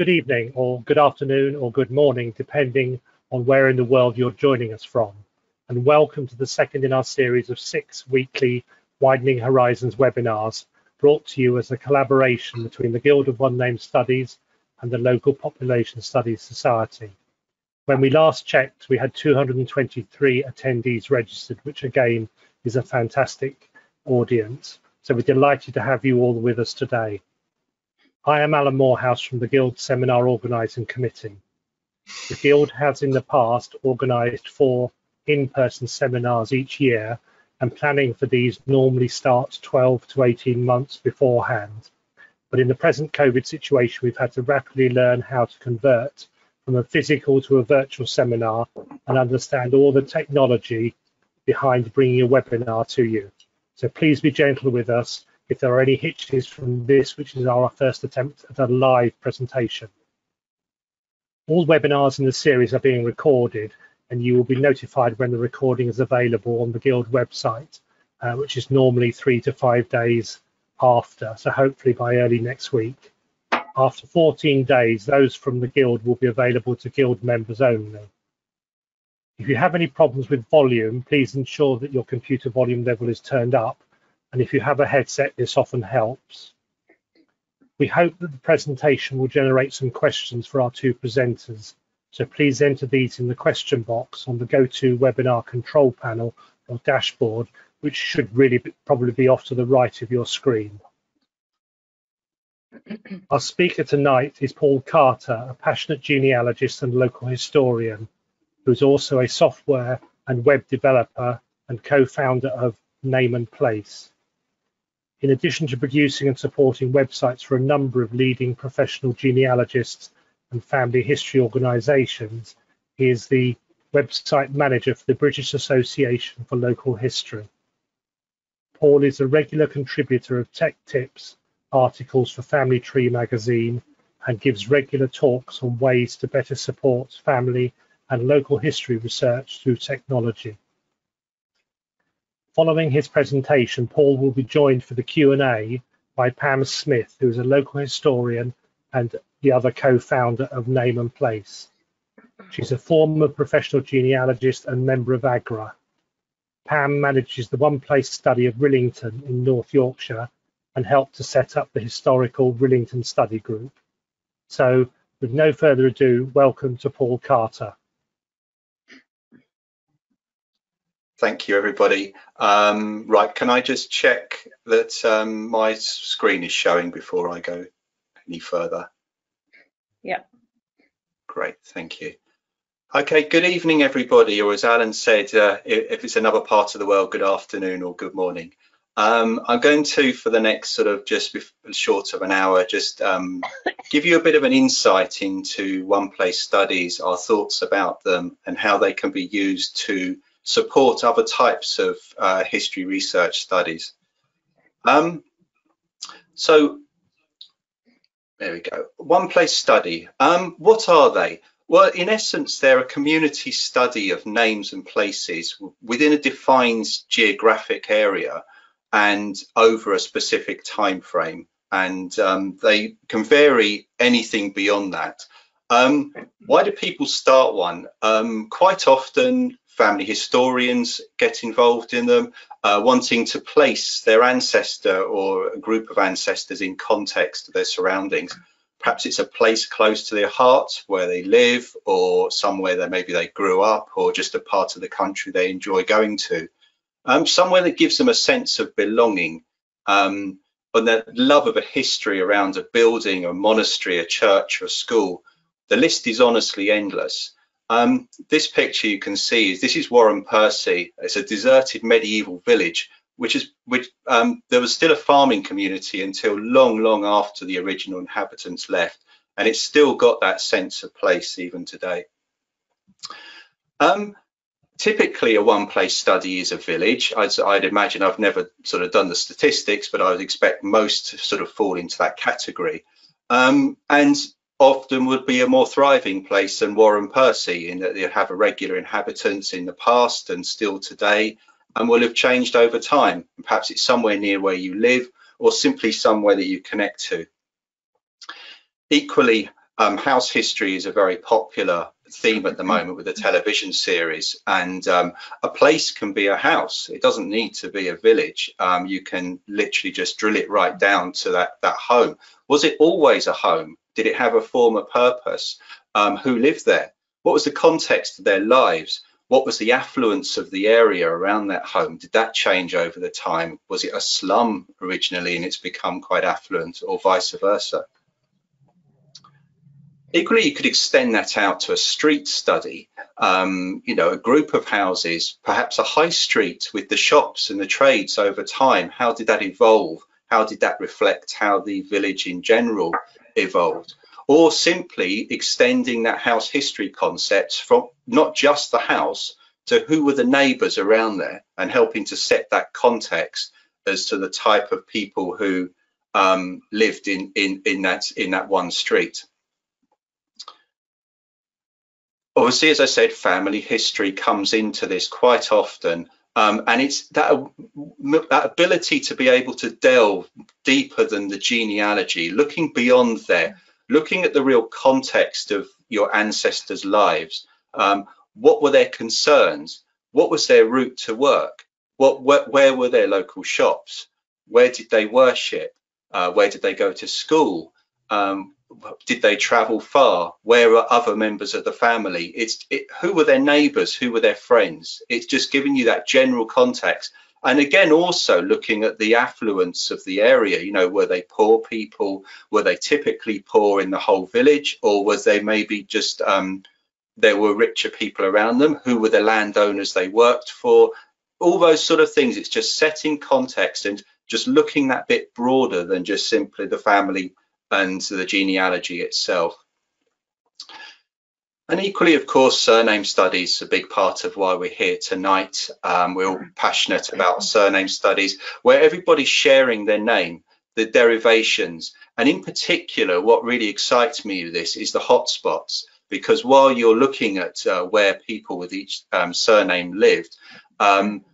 Good evening, or good afternoon, or good morning, depending on where in the world you're joining us from. And welcome to the second in our series of six weekly Widening Horizons webinars brought to you as a collaboration between the Guild of One Name Studies and the local Population Studies Society. When we last checked, we had 223 attendees registered, which again is a fantastic audience. So we're delighted to have you all with us today. I am Alan Morehouse from the Guild Seminar Organising Committee. The Guild has in the past organised four in-person seminars each year and planning for these normally starts 12 to 18 months beforehand. But in the present COVID situation, we've had to rapidly learn how to convert from a physical to a virtual seminar and understand all the technology behind bringing a webinar to you. So please be gentle with us if there are any hitches from this, which is our first attempt at a live presentation. All webinars in the series are being recorded and you will be notified when the recording is available on the Guild website, uh, which is normally three to five days after, so hopefully by early next week. After 14 days, those from the Guild will be available to Guild members only. If you have any problems with volume, please ensure that your computer volume level is turned up and if you have a headset, this often helps. We hope that the presentation will generate some questions for our two presenters, so please enter these in the question box on the GoToWebinar control panel or dashboard, which should really be, probably be off to the right of your screen. Our speaker tonight is Paul Carter, a passionate genealogist and local historian, who is also a software and web developer and co-founder of Name and Place. In addition to producing and supporting websites for a number of leading professional genealogists and family history organisations, he is the website manager for the British Association for Local History. Paul is a regular contributor of tech tips, articles for Family Tree magazine, and gives regular talks on ways to better support family and local history research through technology. Following his presentation, Paul will be joined for the Q&A by Pam Smith, who is a local historian and the other co-founder of Name and Place. She's a former professional genealogist and member of AGRA. Pam manages the One Place study of Rillington in North Yorkshire and helped to set up the historical Rillington Study Group. So, with no further ado, welcome to Paul Carter. Thank you, everybody. Um, right, can I just check that um, my screen is showing before I go any further? Yeah. Great, thank you. Okay, good evening, everybody, or as Alan said, uh, if it's another part of the world, good afternoon or good morning. Um, I'm going to, for the next sort of just short of an hour, just um, give you a bit of an insight into One Place studies, our thoughts about them, and how they can be used to support other types of uh, history research studies. Um, so there we go. One place study. Um, what are they? Well, in essence, they're a community study of names and places within a defined geographic area and over a specific time frame. And um, they can vary anything beyond that. Um, why do people start one? Um, quite often family historians get involved in them, uh, wanting to place their ancestor or a group of ancestors in context of their surroundings. Perhaps it's a place close to their heart where they live, or somewhere that maybe they grew up, or just a part of the country they enjoy going to. Um, somewhere that gives them a sense of belonging um, and that love of a history around a building, a monastery, a church, or a school. The list is honestly endless. Um, this picture you can see is this is Wharram Percy. It's a deserted medieval village, which is which um, there was still a farming community until long, long after the original inhabitants left, and it's still got that sense of place even today. Um, typically, a one-place study is a village. I'd, I'd, imagine I've never sort of done the statistics, but I would expect most to sort of fall into that category. Um, and often would be a more thriving place than Wharram Percy in that they have a regular inhabitants in the past and still today and will have changed over time. Perhaps it's somewhere near where you live or simply somewhere that you connect to. Equally, um, house history is a very popular theme at the moment with the television series and um, a place can be a house it doesn't need to be a village um, you can literally just drill it right down to that that home was it always a home did it have a former purpose? Um, who lived there? What was the context of their lives? What was the affluence of the area around that home? Did that change over the time? Was it a slum originally and it's become quite affluent or vice versa? Equally, you could extend that out to a street study, um, you know, a group of houses, perhaps a high street with the shops and the trades over time. How did that evolve? How did that reflect how the village in general evolved? Or simply extending that house history concept from not just the house to who were the neighbours around there and helping to set that context as to the type of people who um, lived in, in, in, that, in that one street obviously, as I said, family history comes into this quite often. Um, and it's that, that ability to be able to delve deeper than the genealogy, looking beyond there, looking at the real context of your ancestors' lives. Um, what were their concerns? What was their route to work? What, where, where were their local shops? Where did they worship? Uh, where did they go to school? Um, did they travel far? Where are other members of the family? It's it, who were their neighbours? Who were their friends? It's just giving you that general context. And again, also looking at the affluence of the area. You know, were they poor people? Were they typically poor in the whole village, or was they maybe just um, there were richer people around them? Who were the landowners they worked for? All those sort of things. It's just setting context and just looking that bit broader than just simply the family and the genealogy itself. And equally, of course, surname studies a big part of why we're here tonight. Um, we're all passionate about surname studies where everybody's sharing their name, the derivations. And in particular, what really excites me with this is the hotspots, because while you're looking at uh, where people with each um, surname lived, um,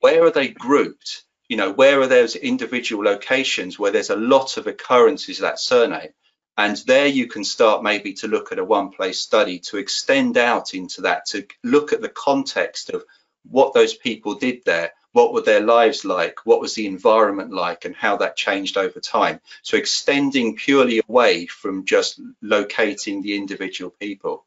where are they grouped? You know, where are those individual locations where there's a lot of occurrences of that surname? And there you can start maybe to look at a one place study to extend out into that, to look at the context of what those people did there, what were their lives like, what was the environment like, and how that changed over time. So extending purely away from just locating the individual people.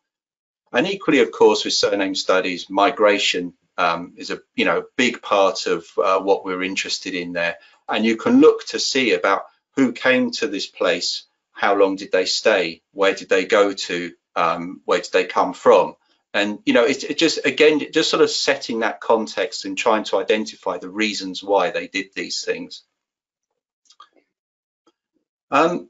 And equally, of course, with surname studies, migration um, is a you know big part of uh, what we're interested in there. And you can look to see about who came to this place, how long did they stay, where did they go to, um, where did they come from, and you know it's it just again just sort of setting that context and trying to identify the reasons why they did these things. Um,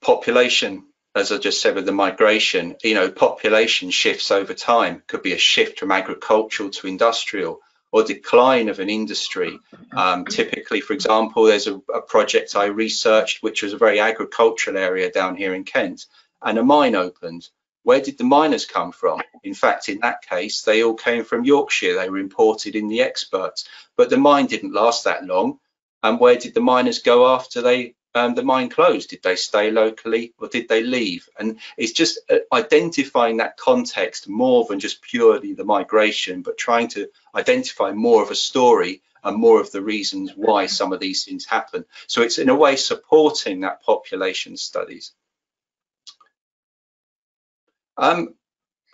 population as I just said with the migration, you know, population shifts over time. Could be a shift from agricultural to industrial or decline of an industry. Um, typically, for example, there's a, a, project I researched, which was a very agricultural area down here in Kent, and a mine opened. Where did the miners come from? In fact, in that case, they all came from Yorkshire. They were imported in the experts, but the mine didn't last that long. And where did the miners go after they um, the mine closed? Did they stay locally or did they leave? And it's just uh, identifying that context more than just purely the migration, but trying to identify more of a story and more of the reasons why some of these things happen. So it's in a way supporting that population studies. Um,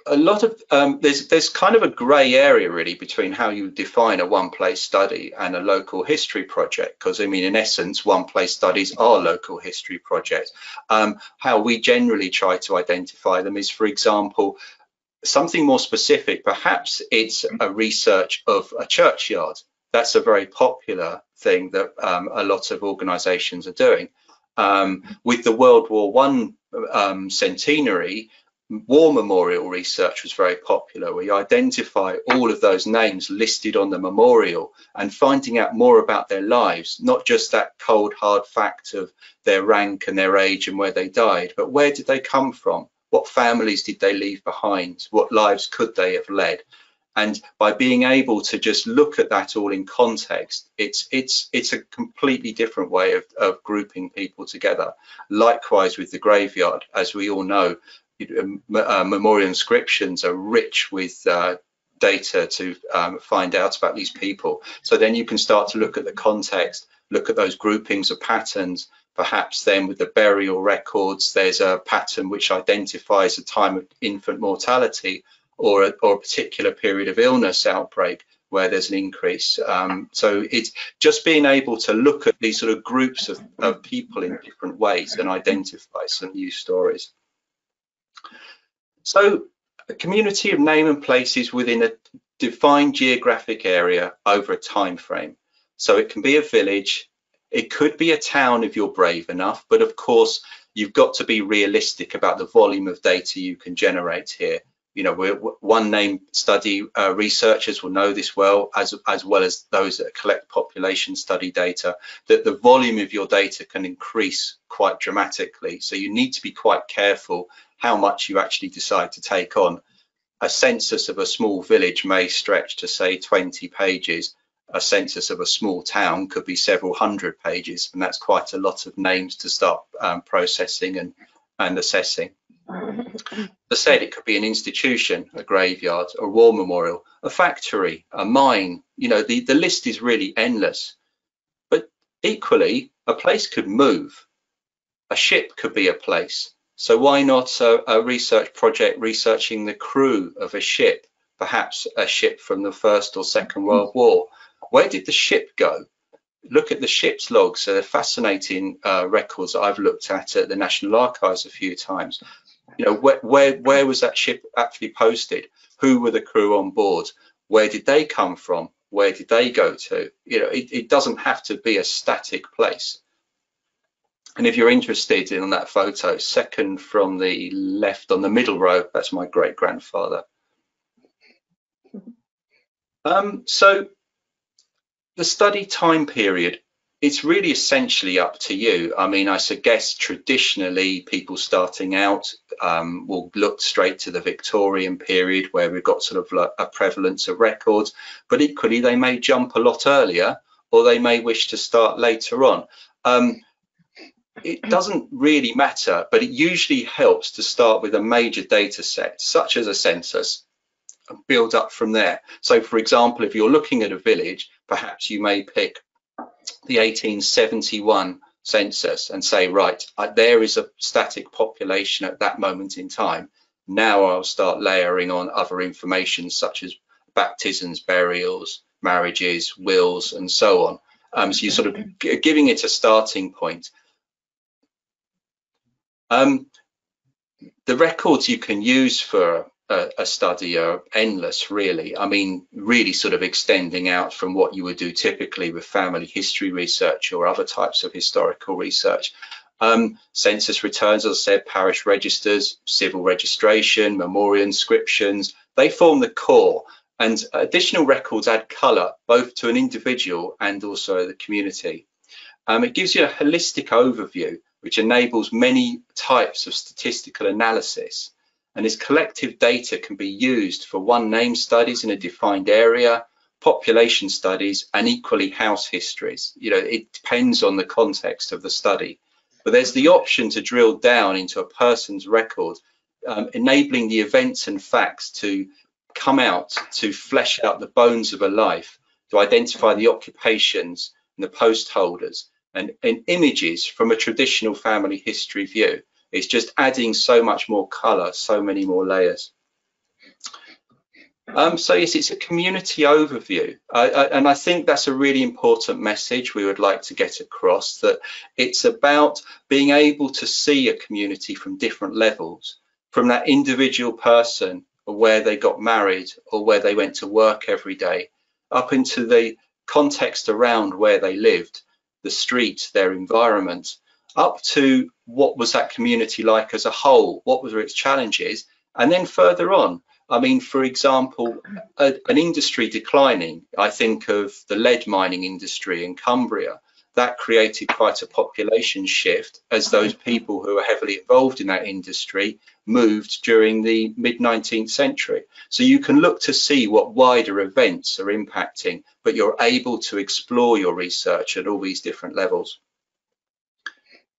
a lot of um, there's there's kind of a grey area really between how you define a one place study and a local history project because I mean in essence one place studies are local history projects. Um, how we generally try to identify them is for example something more specific perhaps it's a research of a churchyard that's a very popular thing that um, a lot of organizations are doing. Um, with the World War One um, centenary, war memorial research was very popular. Where you identify all of those names listed on the memorial and finding out more about their lives not just that cold hard fact of their rank and their age and where they died but where did they come from? What families did they leave behind? What lives could they have led? And by being able to just look at that all in context, it's it's it's a completely different way of, of grouping people together. Likewise with the graveyard, as we all know, uh, memorial inscriptions are rich with uh, data to um, find out about these people. So then you can start to look at the context, look at those groupings of patterns. Perhaps then with the burial records, there's a pattern which identifies a time of infant mortality or a, or a particular period of illness outbreak where there's an increase. Um, so it's just being able to look at these sort of groups of, of people in different ways and identify some new stories. So a community of name and places within a defined geographic area over a time frame. So it can be a village, it could be a town if you're brave enough, but of course you've got to be realistic about the volume of data you can generate here you know, one name study uh, researchers will know this well, as, as well as those that collect population study data, that the volume of your data can increase quite dramatically. So you need to be quite careful how much you actually decide to take on. A census of a small village may stretch to say 20 pages. A census of a small town could be several hundred pages, and that's quite a lot of names to start um, processing and, and assessing. As I said, it could be an institution, a graveyard, a war memorial, a factory, a mine. You know, the, the list is really endless. But equally, a place could move. A ship could be a place. So why not a, a research project researching the crew of a ship, perhaps a ship from the First or Second World War? Where did the ship go? look at the ship's logs. So they're fascinating uh, records that I've looked at at the National Archives a few times you know, where, where, where was that ship actually posted? Who were the crew on board? Where did they come from? Where did they go to? You know, it, it doesn't have to be a static place. And if you're interested in that photo, second from the left on the middle row, that's my great grandfather. Um, so the study time period it's really essentially up to you. I mean, I suggest traditionally people starting out um, will look straight to the Victorian period where we've got sort of a prevalence of records, but equally they may jump a lot earlier or they may wish to start later on. Um, it doesn't really matter, but it usually helps to start with a major data set, such as a census, and build up from there. So for example, if you're looking at a village, perhaps you may pick the 1871 census and say, right, there is a static population at that moment in time. Now I'll start layering on other information such as baptisms, burials, marriages, wills, and so on. Um, so you're sort of giving it a starting point. Um, the records you can use for a, a, study are endless, really. I mean, really sort of extending out from what you would do typically with family history research or other types of historical research. Um, census returns, as I said, parish registers, civil registration, memorial inscriptions, they form the core and additional records add colour both to an individual and also the community. Um, it gives you a holistic overview which enables many types of statistical analysis and this collective data can be used for one name studies in a defined area, population studies, and equally house histories. You know, it depends on the context of the study. But there's the option to drill down into a person's record, um, enabling the events and facts to come out, to flesh out the bones of a life, to identify the occupations and the post holders, and, and images from a traditional family history view. It's just adding so much more color, so many more layers. Um, so yes, it's a community overview. And I think that's a really important message we would like to get across, that it's about being able to see a community from different levels, from that individual person or where they got married or where they went to work every day, up into the context around where they lived, the street, their environment, up to what was that community like as a whole, what were its challenges, and then further on. I mean, for example, a, an industry declining, I think of the lead mining industry in Cumbria, that created quite a population shift as mm-hmm. those people who were heavily involved in that industry moved during the mid 19th century. So you can look to see what wider events are impacting, but you're able to explore your research at all these different levels.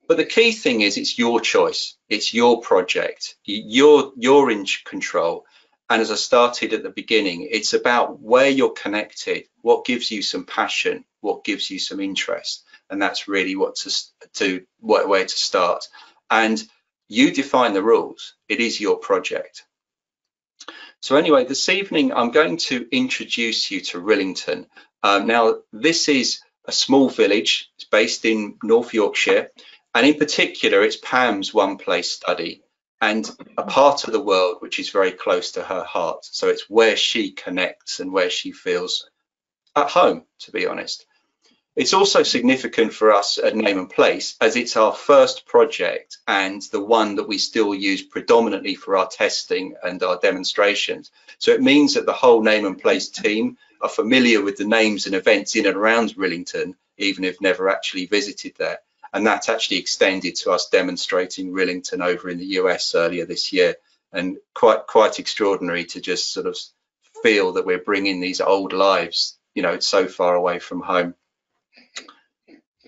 But the key thing is it's your choice, it's your project, you're, you're in control. And as I started at the beginning, it's about where you're connected, what gives you some passion, what gives you some interest. And that's really what to, to what, where to start. And you define the rules. It is your project. So anyway, this evening I'm going to introduce you to Rillington. Um, now, this is a small village. It's based in North Yorkshire. And in particular, it's Pam's one place study and a part of the world which is very close to her heart. So it's where she connects and where she feels at home, to be honest. It's also significant for us at Name and Place as it's our first project and the one that we still use predominantly for our testing and our demonstrations. So it means that the whole Name and Place team are familiar with the names and events in and around Rillington, even if never actually visited there. And that actually extended to us demonstrating Rillington over in the US earlier this year. And quite quite extraordinary to just sort of feel that we're bringing these old lives, you know, so far away from home.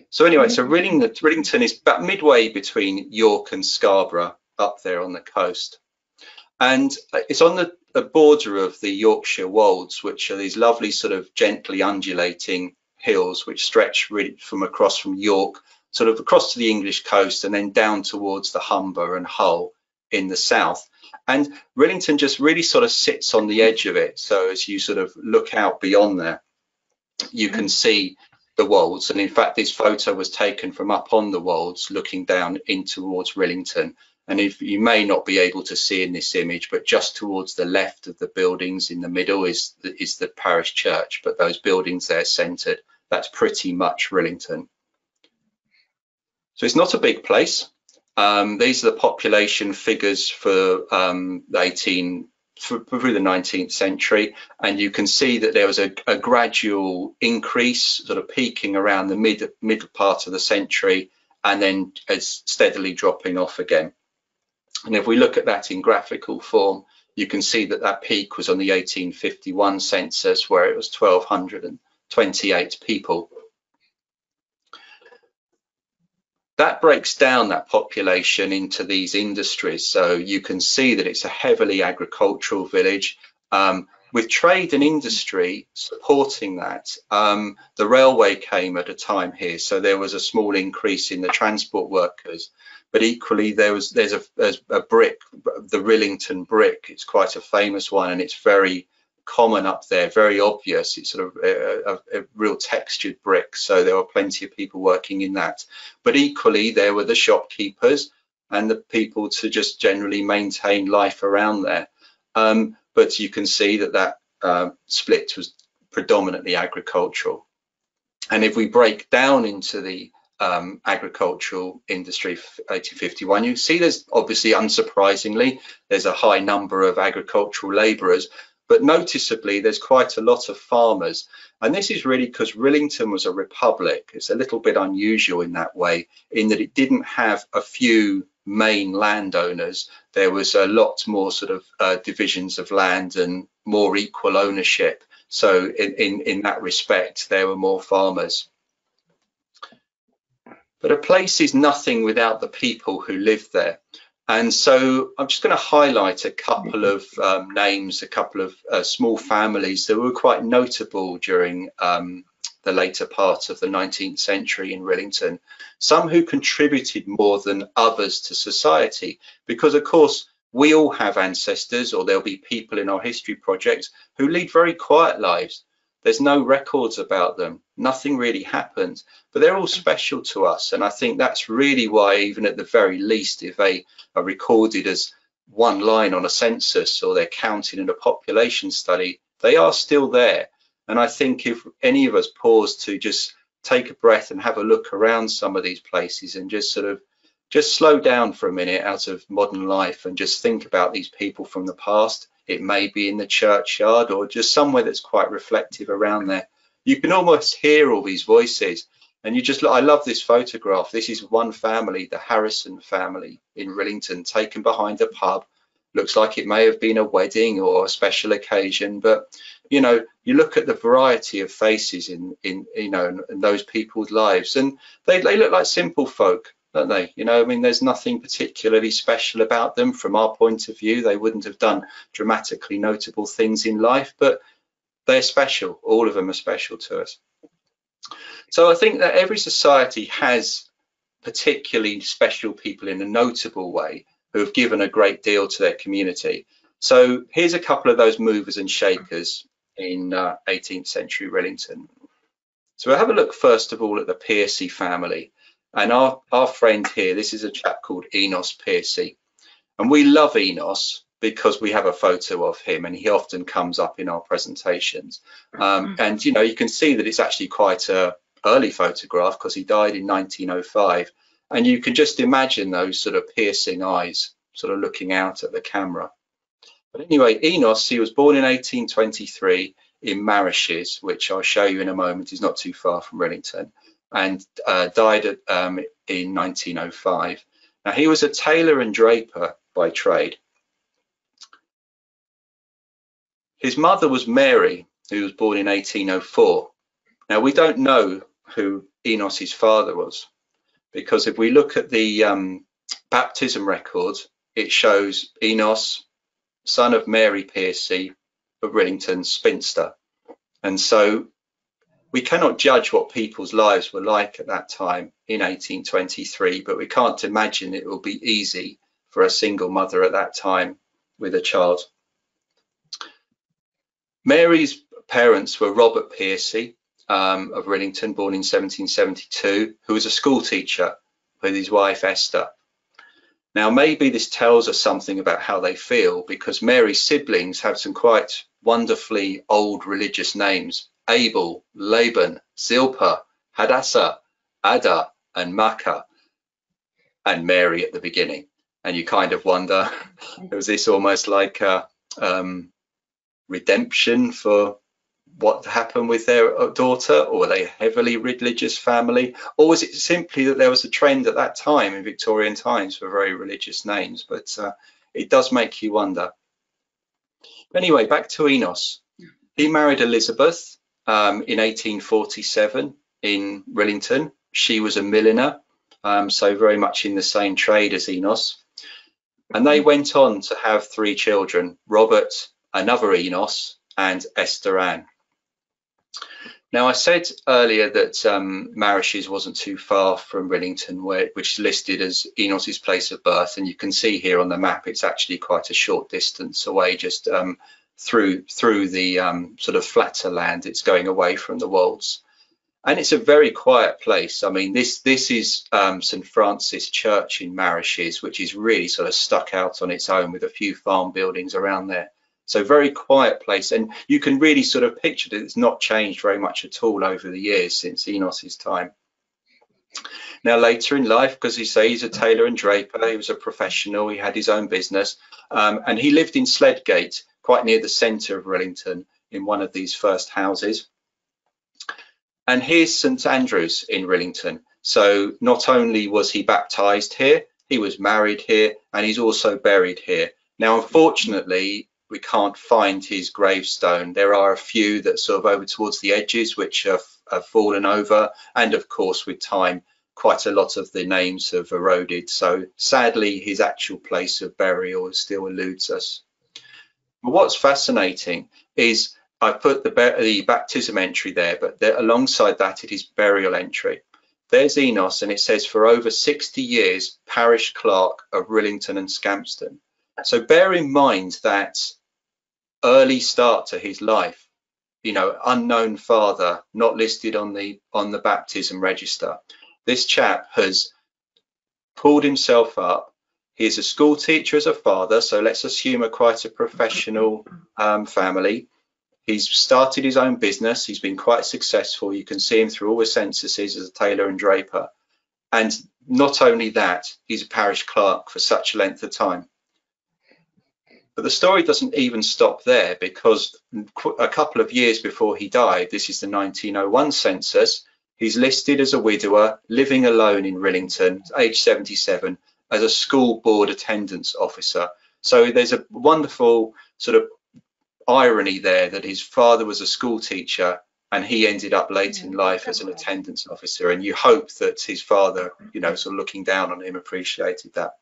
So anyway, so Rillington is about midway between York and Scarborough up there on the coast. And it's on the, border of the Yorkshire Wolds, which are these lovely sort of gently undulating hills which stretch really from across from York, sort of across to the English coast and then down towards the Humber and Hull in the south. And Rillington just really sort of sits on the edge of it. So as you sort of look out beyond there, you can mm-hmm. see the Wolds. And in fact, this photo was taken from up on the Wolds, looking down in towards Rillington. And if you may not be able to see in this image, but just towards the left of the buildings in the middle is the, is the parish church, but those buildings there centered, that's pretty much Rillington. So it's not a big place. Um, these are the population figures for um, the 18 through the 19th century, and you can see that there was a, a, gradual increase, sort of peaking around the mid middle part of the century, and then as steadily dropping off again. And if we look at that in graphical form, you can see that that peak was on the 1851 census, where it was 1,228 people that breaks down that population into these industries. So you can see that it's a heavily agricultural village um, with trade and industry supporting that. Um, the railway came at a time here, so there was a small increase in the transport workers. But equally, there was there's a, there's a brick, the Rillington brick. It's quite a famous one, and it's very common up there, very obvious. It's sort of a, a, a, real textured brick. So there were plenty of people working in that. But equally, there were the shopkeepers and the people to just generally maintain life around there. Um, but you can see that that uh, split was predominantly agricultural. And if we break down into the um, agricultural industry 1851 you see there's obviously unsurprisingly there's a high number of agricultural laborers but noticeably there's quite a lot of farmers. And this is really because Rillington was a republic. It's a little bit unusual in that way, in that it didn't have a few main landowners. There was a lot more sort of uh, divisions of land and more equal ownership. So in, in, in that respect, there were more farmers. But a place is nothing without the people who live there. And so I'm just going to highlight a couple of um, names, a couple of uh, small families that were quite notable during um, the later part of the 19th century in Rillington. Some who contributed more than others to society, because of course we all have ancestors or there'll be people in our history projects who lead very quiet lives. There's no records about them. Nothing really happens, but they're all special to us. And I think that's really why, even at the very least, if they are recorded as one line on a census or they're counted in a population study, they are still there. And I think if any of us pause to just take a breath and have a look around some of these places and just sort of just slow down for a minute out of modern life and just think about these people from the past it may be in the churchyard or just somewhere that's quite reflective around there. You can almost hear all these voices. And you just I love this photograph. This is one family, the Harrison family in Rillington, taken behind a pub. Looks like it may have been a wedding or a special occasion, but you know, you look at the variety of faces in, in you know, in, in those people's lives, and they, they look like simple folk, don't they? You know, I mean, there's nothing particularly special about them from our point of view. They wouldn't have done dramatically notable things in life, but they're special. All of them are special to us. So I think that every society has particularly special people in a notable way who have given a great deal to their community. So here's a couple of those movers and shakers in uh, 18th century Rillington. So we'll have a look first of all at the Piercy family. And our, our friend here, this is a chap called Enos Piercy. And we love Enos because we have a photo of him and he often comes up in our presentations. Um, and, you know, you can see that it's actually quite a early photograph because he died in 1905. And you can just imagine those sort of piercing eyes sort of looking out at the camera. But anyway, Enos, he was born in 1823 in Marishes, which I'll show you in a moment, is not too far from Rillington, and uh, died at, um, in 1905. Now, he was a tailor and draper by trade. His mother was Mary, who was born in 1804. Now, we don't know who Enos's father was, because if we look at the um, baptism record, it shows Enos son of Mary Piercy of Rillington, spinster. And so we cannot judge what people's lives were like at that time in 1823, but we can't imagine it will be easy for a single mother at that time with a child. Mary's parents were Robert Piercy um, of Rillington, born in 1772, who was a school teacher with his wife Esther. Now, maybe this tells us something about how they feel because Mary's siblings have some quite wonderfully old religious names. Abel, Laban, Zilpah, Hadassah, Ada, and Makkah, and Mary at the beginning. And you kind of wonder, it was this almost like a um, redemption for what happened with their uh, daughter, or were they a heavily religious family, or was it simply that there was a trend at that time in Victorian times for very religious names? But uh, it does make you wonder. Anyway, back to Enos. He married Elizabeth um, in 1847 in Rillington. She was a milliner, um, so very much in the same trade as Enos. And they went on to have three children, Robert, another Enos, and Esther Ann. Now, I said earlier that um, Marishes wasn't too far from Rillington, where, which is listed as Enos's place of birth, and you can see here on the map it's actually quite a short distance away, just um, through through the um, sort of flatter land. It's going away from the wolds, and it's a very quiet place. I mean, this this is um, St Francis Church in Marishes, which is really sort of stuck out on its own with a few farm buildings around there. So very quiet place, and you can really sort of picture that it's not changed very much at all over the years since Enos's time. Now later in life, because he say he's a tailor and draper, he was a professional, he had his own business, um, and he lived in Sledgate, quite near the centre of Rillington, in one of these first houses. And here's St Andrews in Rillington. So not only was he baptised here, he was married here, and he's also buried here. Now, unfortunately, we can't find his gravestone. There are a few that sort of over towards the edges which have, have fallen over, and of course with time quite a lot of the names have eroded. So sadly, his actual place of burial still eludes us. But what's fascinating is I put the, the baptism entry there, but alongside that it is burial entry. There's Enos, and it says for over 60 years, parish clerk of Rillington and Scampston. So bear in mind that early start to his life, you know, unknown father, not listed on the on the baptism register. This chap has pulled himself up. He's a school teacher as a father, so let's assume a quite a professional um, family. He's started his own business. He's been quite successful. You can see him through all the censuses as a tailor and draper. And not only that, he's a parish clerk for such a length of time. But the story doesn't even stop there because a couple of years before he died, this is the 1901 census, He's listed as a widower, living alone in Rillington, age 77, as a school board attendance officer. So there's a wonderful sort of irony there that his father was a school teacher and he ended up late in life as an attendance officer and you hope that his father you know sort of looking down on him appreciated that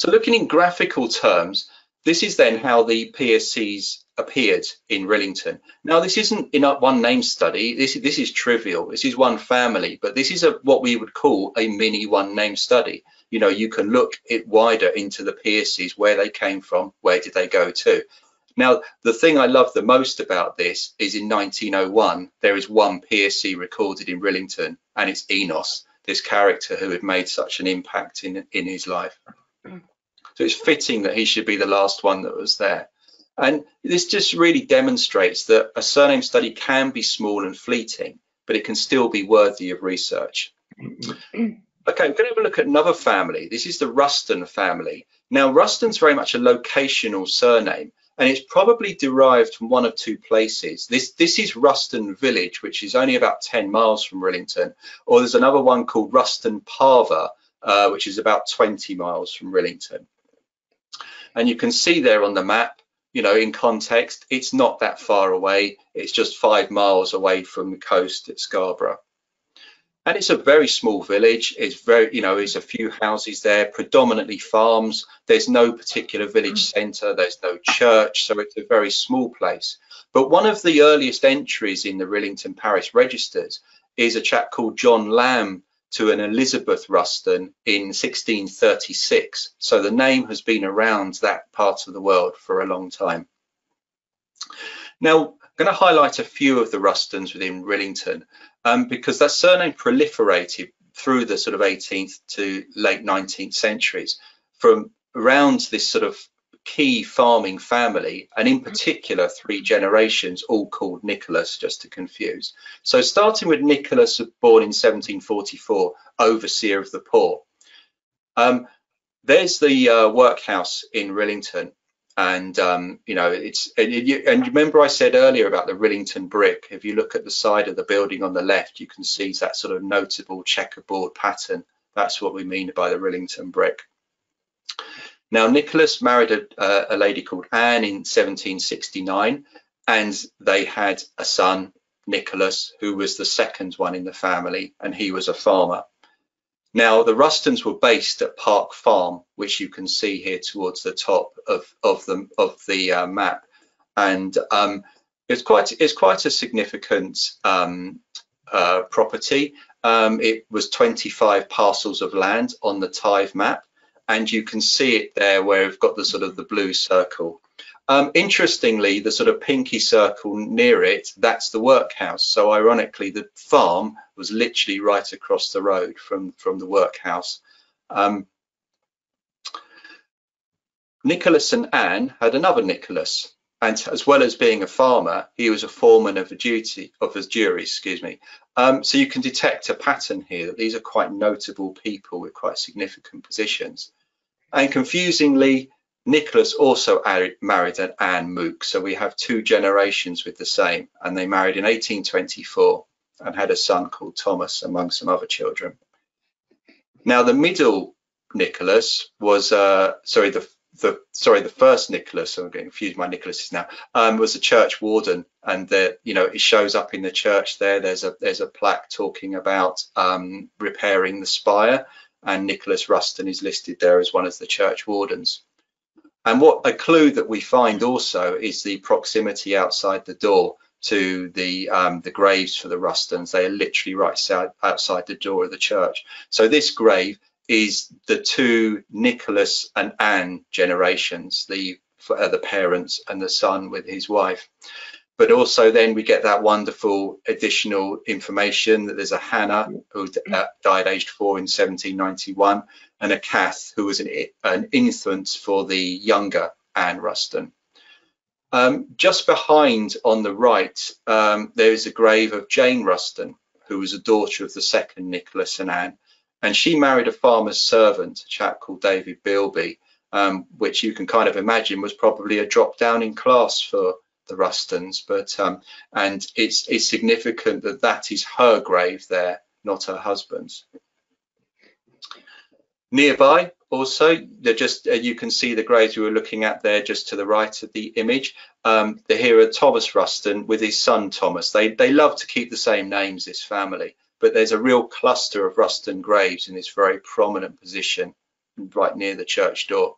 so looking in graphical terms this is then how the Piercys appeared in Rillington. Now, this isn't in one name study. This, this is trivial. This is one family, but this is a, what we would call a mini one name study. You know, you can look it wider into the Piercys, where they came from, where did they go to. Now, the thing I love the most about this is in 1901, there is one Piercy recorded in Rillington, and it's Enos, this character who had made such an impact in, in his life. So it's fitting that he should be the last one that was there. And this just really demonstrates that a surname study can be small and fleeting, but it can still be worthy of research. Okay, we're going to have a look at another family. This is the Ruston family. Now, Ruston's very much a locational surname, and it's probably derived from one of two places. This, this is Ruston Village, which is only about 10 miles from Rillington, or there's another one called Ruston Parva, uh, which is about 20 miles from Rillington. And you can see there on the map, you know, in context, it's not that far away. It's just five miles away from the coast at Scarborough. And it's a very small village. It's very, you know, there's a few houses there, predominantly farms. There's no particular village mm. centre. There's no church. So it's a very small place. But one of the earliest entries in the Rillington Parish registers is a chap called John Lamb to an Elizabeth Ruston in 1636. So the name has been around that part of the world for a long time. Now, I'm going to highlight a few of the Rustons within Rillington um, because that surname proliferated through the sort of 18th to late 19th centuries from around this sort of key farming family, and in particular, three generations, all called Nicholas, just to confuse. So starting with Nicholas, born in 1744, overseer of the poor. Um, there's the uh, workhouse in Rillington, and um, you know it's and you, and remember I said earlier about the Rillington brick. If you look at the side of the building on the left, you can see that sort of notable checkerboard pattern. That's what we mean by the Rillington brick. Now, Nicholas married a, uh, a lady called Anne in 1769, and they had a son, Nicholas, who was the second one in the family, and he was a farmer. Now, the Rustons were based at Park Farm, which you can see here towards the top of, of the, of the uh, map. And um, it's, quite, it's quite a significant um, uh, property. Um, it was 25 parcels of land on the tithe map and you can see it there where we've got the sort of the blue circle. Um, interestingly, the sort of pinky circle near it, that's the workhouse. So ironically, the farm was literally right across the road from, from the workhouse. Um, Nicholas and Anne had another Nicholas, and as well as being a farmer, he was a foreman of a duty of his jury, excuse me. Um, so you can detect a pattern here that these are quite notable people with quite significant positions. And confusingly, Nicholas also married an Anne Mook. So we have two generations with the same. And they married in 1824 and had a son called Thomas, among some other children. Now, the middle Nicholas was, uh, sorry, the the sorry, the first Nicholas, I'm getting confused. My Nicholases now um, was a church warden, and you know it shows up in the church there. There's a there's a plaque talking about um, repairing the spire, and Nicholas Ruston is listed there as one of the church wardens. And what a clue that we find also is the proximity outside the door to the um, the graves for the Rustons. They are literally right outside, the door of the church. So this grave is the two Nicholas and Anne generations, the uh, the parents and the son with his wife but also then we get that wonderful additional information that there's a Hannah who uh, died aged four in 1791 and a Kath who was an, an infant for the younger Anne Ruston. Um, just behind on the right, um, there is a grave of Jane Ruston, who was a daughter of the second Nicholas and Anne, and she married a farmer's servant, a chap called David Bilby, um, which you can kind of imagine was probably a drop down in class for the Rustons, but um, and it's it's significant that that is her grave there, not her husband's. Nearby, also, just uh, you can see the graves we were looking at there, just to the right of the image. Um, the hero Thomas Ruston with his son Thomas. They they love to keep the same names, this family, but there's a real cluster of Ruston graves in this very prominent position, right near the church door.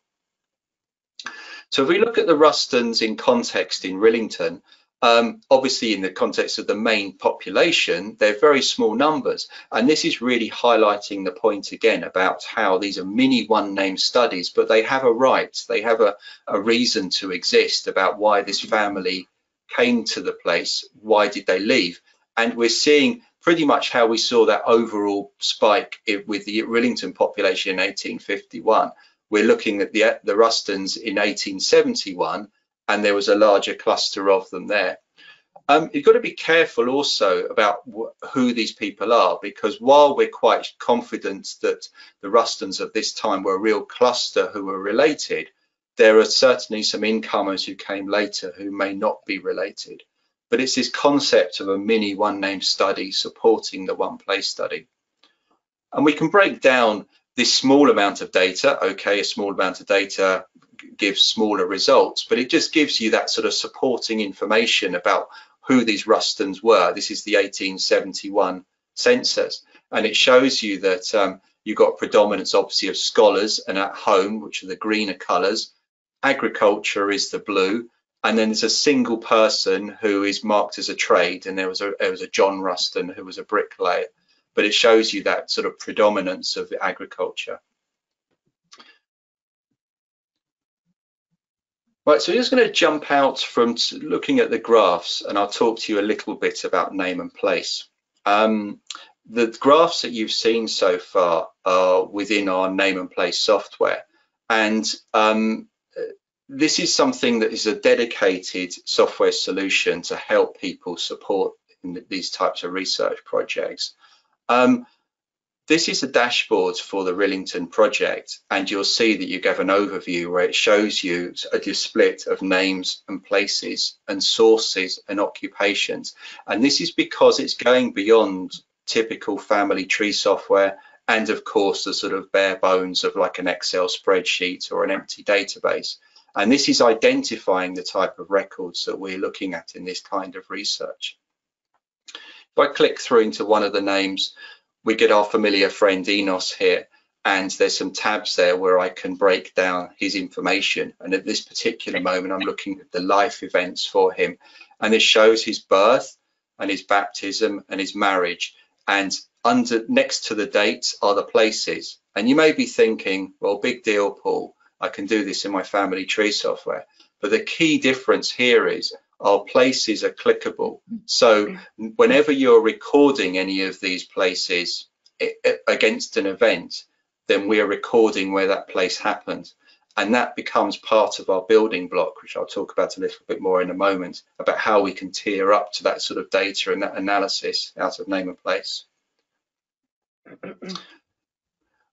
So if we look at the Rustons in context in Rillington, um, obviously, in the context of the main population, they're very small numbers. And this is really highlighting the point again about how these are mini one name studies, but they have a right, they have a, a reason to exist about why this family came to the place, why did they leave? And we're seeing pretty much how we saw that overall spike with the Rillington population in 1851. We're looking at the, the Rustons in 1871 and there was a larger cluster of them there. Um, you've got to be careful also about who these people are because while we're quite confident that the Rustons of this time were a real cluster who were related, there are certainly some incomers who came later who may not be related. But it's this concept of a mini one name study supporting the one place study. And we can break down this small amount of data, okay, a small amount of data gives smaller results, but it just gives you that sort of supporting information about who these Rustons were. This is the 1871 census, and it shows you that um, you've got predominance obviously of scholars and at home, which are the greener colours. Agriculture is the blue, and then there's a single person who is marked as a trade, and there was a there was a John Ruston who was a bricklayer. But it shows you that sort of predominance of agriculture. Right, so I'm just going to jump out from looking at the graphs and I'll talk to you a little bit about name and place. Um, the graphs that you've seen so far are within our name and place software. And um, this is something that is a dedicated software solution to help people support these types of research projects. Um, this is a dashboard for the Rillington project, and you'll see that you have an overview where it shows you a split of names and places and sources and occupations. And this is because it's going beyond typical family tree software and of course the sort of bare bones of like an Excel spreadsheet or an empty database. And this is identifying the type of records that we're looking at in this kind of research. If I click through into one of the names, we get our familiar friend Enos here and there's some tabs there where I can break down his information. And at this particular moment, I'm looking at the life events for him. And this shows his birth and his baptism and his marriage. And under next to the dates are the places. And you may be thinking, well, big deal, Paul, I can do this in my family tree software. But the key difference here is our places are clickable. Mm. So mm. whenever you're recording any of these places against an event, then we are recording where that place happened. And that becomes part of our building block, which I'll talk about a little bit more in a moment, about how we can tier up to that sort of data and that analysis out of name and place.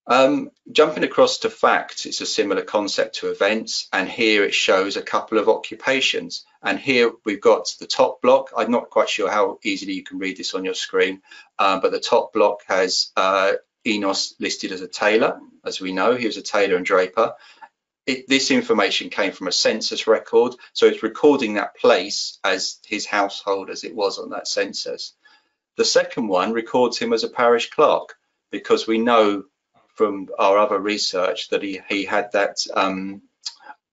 Um, jumping across to facts, it's a similar concept to events, and here it shows a couple of occupations. And here we've got the top block. I'm not quite sure how easily you can read this on your screen, um, but the top block has uh, Enos listed as a tailor. As we know, he was a tailor and draper. It, this information came from a census record, so it's recording that place as his household as it was on that census. The second one records him as a parish clerk because we know from our other research that he, he had that um,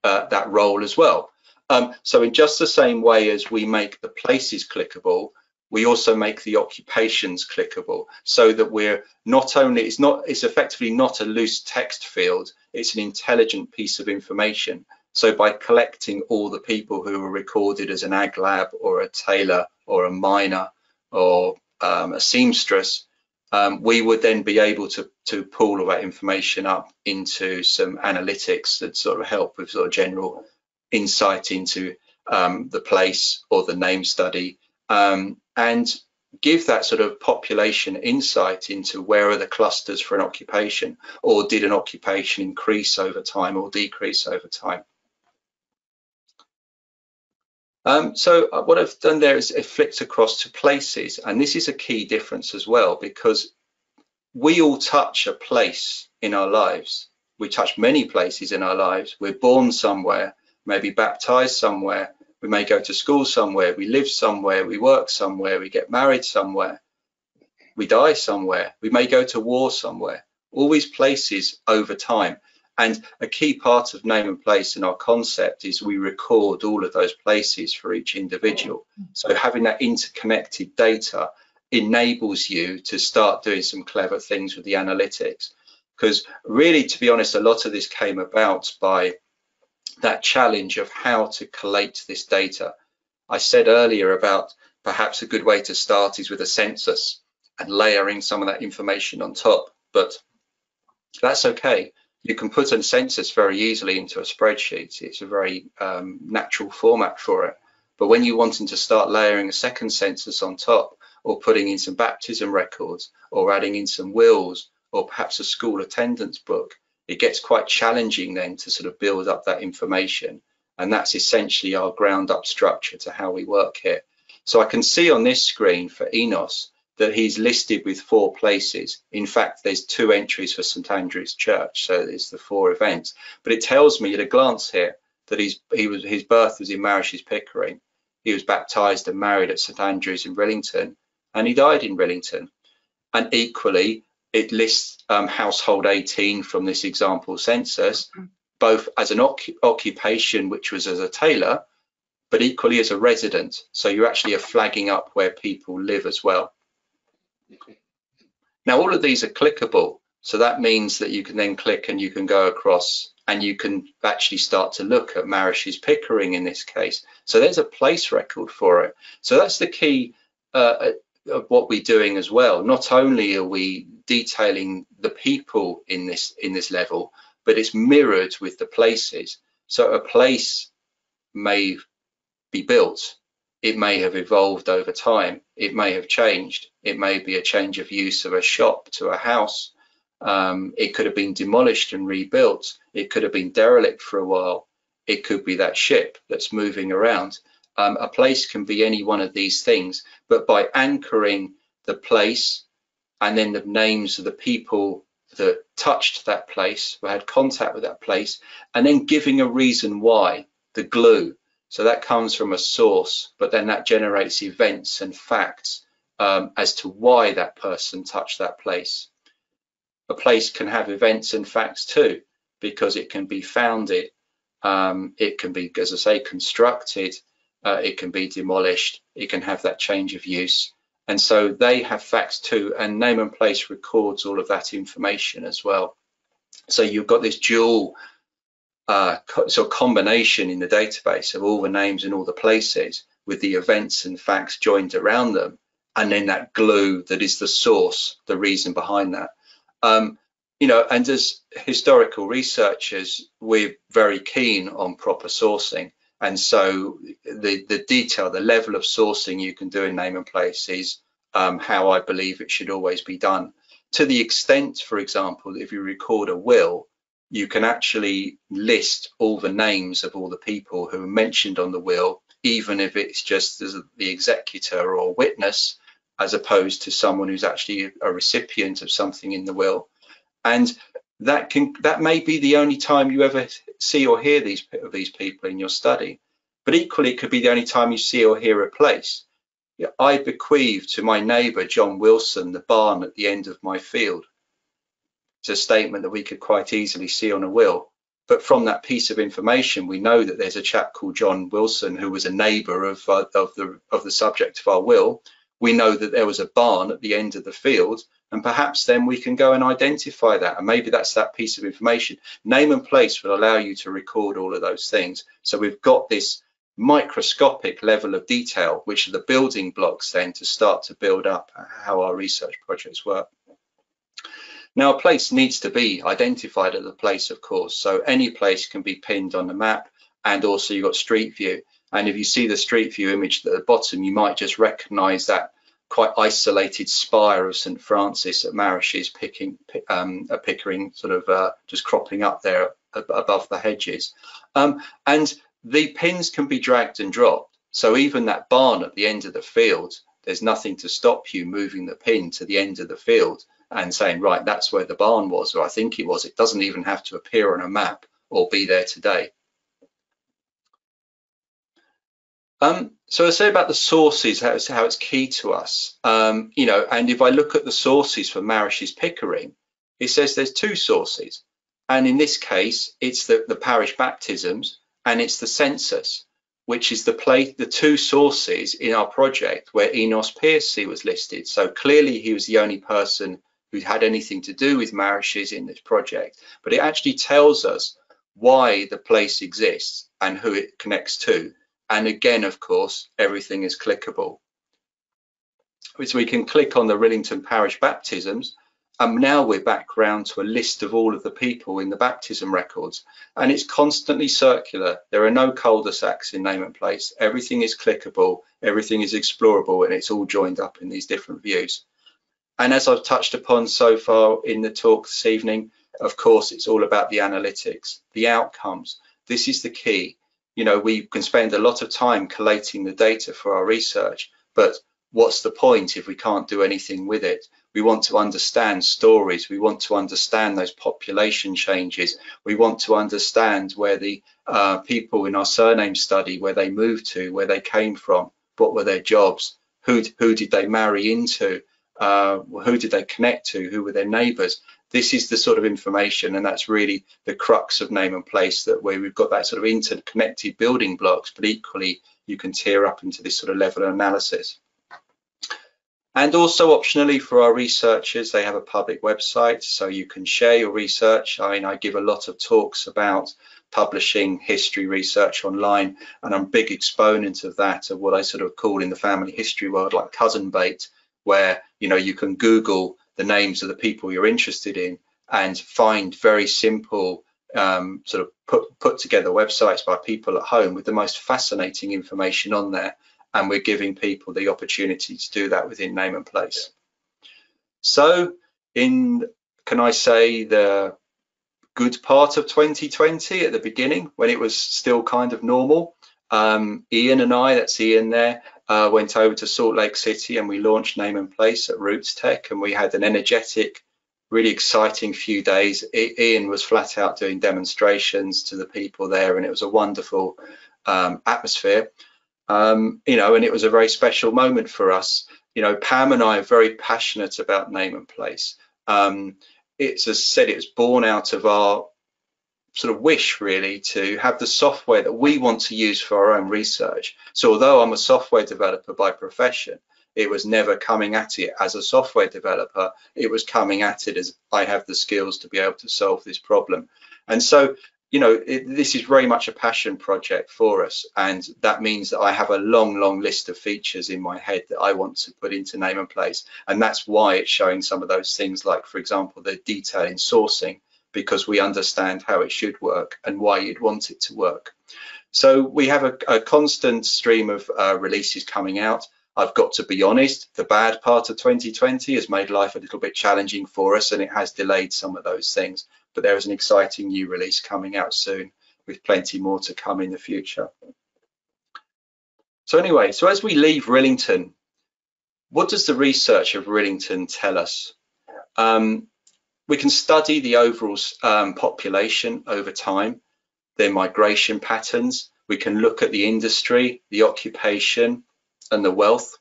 uh, that role as well. Um, so in just the same way as we make the places clickable, we also make the occupations clickable so that we're not only, it's not, it's effectively not a loose text field, it's an intelligent piece of information. So by collecting all the people who were recorded as an ag lab or a tailor or a miner or um, a seamstress, um, we would then be able to, to pull all that information up into some analytics that sort of help with sort of general insight into um, the place or the name study um, and give that sort of population insight into where are the clusters for an occupation or did an occupation increase over time or decrease over time. Um, so uh, what I've done there is it flipped across to places, and this is a key difference as well because we all touch a place in our lives. We touch many places in our lives. We're born somewhere, maybe baptized somewhere. We may go to school somewhere. We live somewhere. We work somewhere. We get married somewhere. We die somewhere. We may go to war somewhere. All these places over time. And a key part of name and place in our concept is we record all of those places for each individual. So having that interconnected data enables you to start doing some clever things with the analytics. Because really, to be honest, a lot of this came about by that challenge of how to collate this data. I said earlier about perhaps a good way to start is with a census and layering some of that information on top, but that's okay you can put a census very easily into a spreadsheet. It's a very um, natural format for it. But when you're wanting to start layering a second census on top, or putting in some baptism records, or adding in some wills, or perhaps a school attendance book, it gets quite challenging then to sort of build up that information. And that's essentially our ground up structure to how we work here. So I can see on this screen for Enos, that he's listed with four places. In fact, there's two entries for St Andrew's Church, so there's the four events. But it tells me at a glance here that he's, he was, his birth was in Marishes Pickering. He was baptized and married at St Andrew's in Rillington, and he died in Rillington. And equally, it lists um, household 18 from this example census, both as an occupation, which was as a tailor, but equally as a resident. So you actually are flagging up where people live as well. Now, all of these are clickable. So that means that you can then click and you can go across and you can actually start to look at Marishes Pickering in this case. So there's a place record for it. So that's the key uh, of what we're doing as well. Not only are we detailing the people in this in this level, but it's mirrored with the places. So a place may be built it may have evolved over time. It may have changed. It may be a change of use of a shop to a house. Um, it could have been demolished and rebuilt. It could have been derelict for a while. It could be that ship that's moving around. Um, a place can be any one of these things, but by anchoring the place and then the names of the people that touched that place, who had contact with that place, and then giving a reason why, the glue, so that comes from a source, but then that generates events and facts um, as to why that person touched that place. A place can have events and facts too, because it can be founded, um, it can be, as I say, constructed, uh, it can be demolished, it can have that change of use. And so they have facts too, and name and place records all of that information as well. So you've got this dual uh, so combination in the database of all the names and all the places with the events and facts joined around them, and then that glue that is the source, the reason behind that. Um, you know, and as historical researchers, we're very keen on proper sourcing. And so the, the detail, the level of sourcing you can do in name and place is um, how I believe it should always be done. To the extent, for example, if you record a will, you can actually list all the names of all the people who are mentioned on the will, even if it's just the executor or witness, as opposed to someone who's actually a recipient of something in the will. And that can that may be the only time you ever see or hear these of these people in your study. But equally, it could be the only time you see or hear a place. I bequeath to my neighbour John Wilson the barn at the end of my field it's a statement that we could quite easily see on a will. But from that piece of information, we know that there's a chap called John Wilson who was a neighbour of, uh, of the of the subject of our will. We know that there was a barn at the end of the field, and perhaps then we can go and identify that. And maybe that's that piece of information. Name and place will allow you to record all of those things. So we've got this microscopic level of detail, which are the building blocks then to start to build up how our research projects work. Now a place needs to be identified as a place, of course. So any place can be pinned on the map and also you've got street view. And if you see the street view image at the bottom, you might just recognize that quite isolated spire of St. Francis at Marishes picking, um, a Pickering sort of uh, just cropping up there above the hedges. Um, and the pins can be dragged and dropped. So even that barn at the end of the field, there's nothing to stop you moving the pin to the end of the field and saying, right, that's where the barn was, or I think it was. It doesn't even have to appear on a map or be there today. Um, so I say about the sources, how it's, how it's key to us. Um, you know, and if I look at the sources for Marishes Pickering, it says there's two sources. And in this case, it's the, the parish baptisms and it's the census, which is the place, the two sources in our project where Enos Piercy was listed. So clearly he was the only person who had anything to do with Marishes in this project. But it actually tells us why the place exists and who it connects to. And again, of course, everything is clickable. So we can click on the Rillington Parish baptisms and now we're back round to a list of all of the people in the baptism records and it's constantly circular. There are no cul-de-sacs in name and place. Everything is clickable, everything is explorable and it's all joined up in these different views. And as I've touched upon so far in the talk this evening, of course, it's all about the analytics, the outcomes. This is the key you know, we can spend a lot of time collating the data for our research, but what's the point if we can't do anything with it? We want to understand stories. We want to understand those population changes. We want to understand where the uh, people in our surname study, where they moved to, where they came from, what were their jobs, who, who did they marry into, uh, who did they connect to, who were their neighbours this is the sort of information and that's really the crux of name and place that where we've got that sort of interconnected building blocks but equally you can tear up into this sort of level of analysis. And also optionally for our researchers they have a public website so you can share your research. I mean i give a lot of talks about publishing history research online and i'm a big exponent of that of what i sort of call in the family history world like cousin bait where you know you can google the names of the people you're interested in and find very simple um, sort of put, put together websites by people at home with the most fascinating information on there. And we're giving people the opportunity to do that within name and place. So in, can I say the good part of 2020 at the beginning when it was still kind of normal, um, Ian and I, that's Ian there, uh, went over to Salt Lake City and we launched Name and Place at RootsTech and we had an energetic, really exciting few days. I Ian was flat out doing demonstrations to the people there and it was a wonderful um, atmosphere. Um, you know, and it was a very special moment for us. You know, Pam and I are very passionate about Name and Place. Um, it's as said, it was born out of our sort of wish really to have the software that we want to use for our own research. So although I'm a software developer by profession, it was never coming at it as a software developer. It was coming at it as I have the skills to be able to solve this problem. And so, you know, it, this is very much a passion project for us. And that means that I have a long, long list of features in my head that I want to put into name and place. And that's why it's showing some of those things like, for example, the detail in sourcing because we understand how it should work and why you'd want it to work. So we have a, a constant stream of uh, releases coming out. I've got to be honest, the bad part of 2020 has made life a little bit challenging for us and it has delayed some of those things. But there is an exciting new release coming out soon with plenty more to come in the future. So anyway, so as we leave Rillington, what does the research of Rillington tell us? Um, we can study the overall um, population over time, their migration patterns. We can look at the industry, the occupation, and the wealth.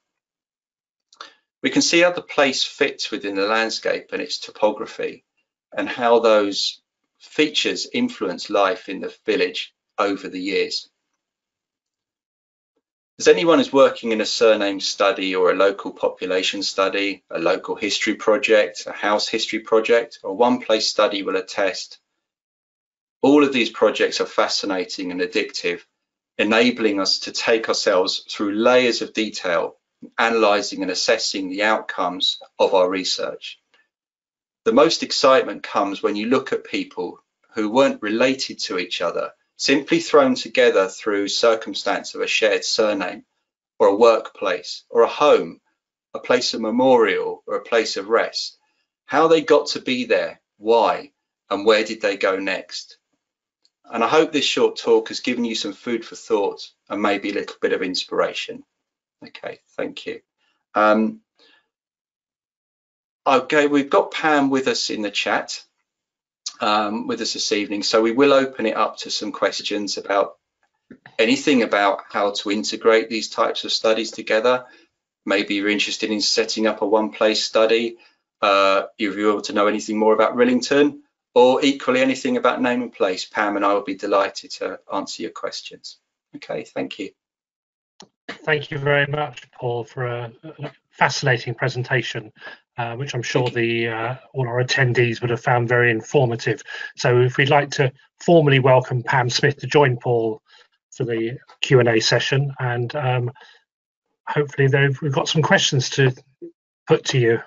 We can see how the place fits within the landscape and its topography, and how those features influence life in the village over the years. As anyone who's working in a surname study or a local population study, a local history project, a house history project, or one place study will attest, all of these projects are fascinating and addictive, enabling us to take ourselves through layers of detail, analysing and assessing the outcomes of our research. The most excitement comes when you look at people who weren't related to each other simply thrown together through circumstance of a shared surname or a workplace or a home, a place of memorial or a place of rest, how they got to be there, why, and where did they go next? and I hope this short talk has given you some food for thought and maybe a little bit of inspiration. Okay, thank you. Um, okay, we've got Pam with us in the chat um, with us this evening, so we will open it up to some questions about anything about how to integrate these types of studies together. Maybe you're interested in setting up a one-place study. Uh, if you're able to know anything more about Rillington, or equally anything about name and place, Pam and I will be delighted to answer your questions. Okay, thank you. Thank you very much, Paul, for a fascinating presentation, uh, which I'm sure the uh, all our attendees would have found very informative. So if we'd like to formally welcome Pam Smith to join Paul for the Q&A session, and um, hopefully we've got some questions to put to you.